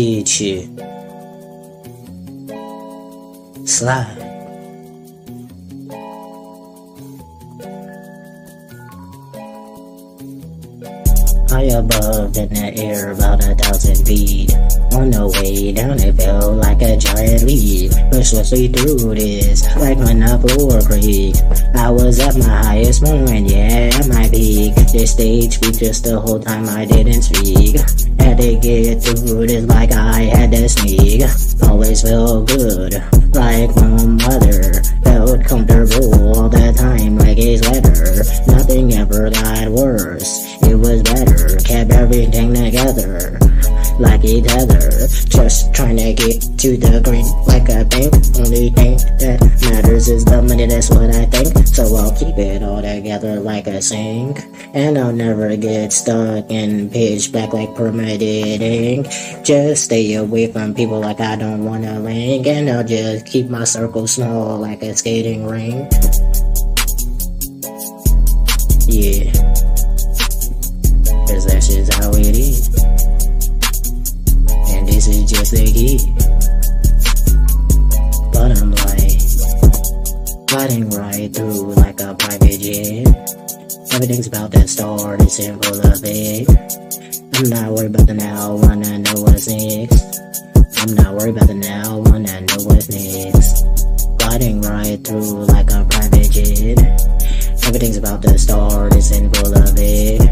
кичи. Слава! High above in the air, about a thousand feet. On the way down, it felt like a giant leap. Swiftly through this, like when the floor creaked. I was at my highest point, yeah, at my peak. This stage just the whole time I didn't speak. Had to get through this like I had to sneak. Always felt good, like my mother. Felt comfortable all the time, like a sweater. Nothing ever got worse. It was better, everything together like a tether. Just trying to get to the green like a bank. Only thing that matters is the money, that's what I think. So I'll keep it all together like a sink. And I'll never get stuck in pitch black like permitted ink. Just stay away from people like I don't wanna link. And I'll just keep my circle small like a skating rink. Yeah. Is just a kid. But I'm like, gliding right through like a private jet. Everything's about to start, it's simple of it. I'm not worried about the now, wanna know what's next. I'm not worried about the now, wanna know what's next. Gliding right through like a private jet. Everything's about to start, it's simple of it.